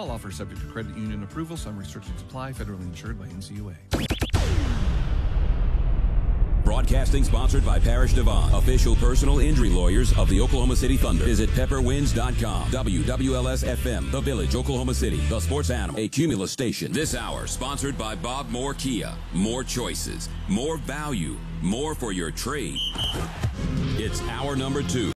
All offers subject to credit union approval. Some restrictions apply. Federally insured by NCUA. Broadcasting sponsored by Parrish DeVaughn, official personal injury lawyers of the Oklahoma City Thunder. Visit pepperwinds.com. WWLS FM, The Village, Oklahoma City, the sports animal, a Cumulus station. This hour sponsored by Bob Moore Kia. More choices, more value, more for your trade. It's hour number two.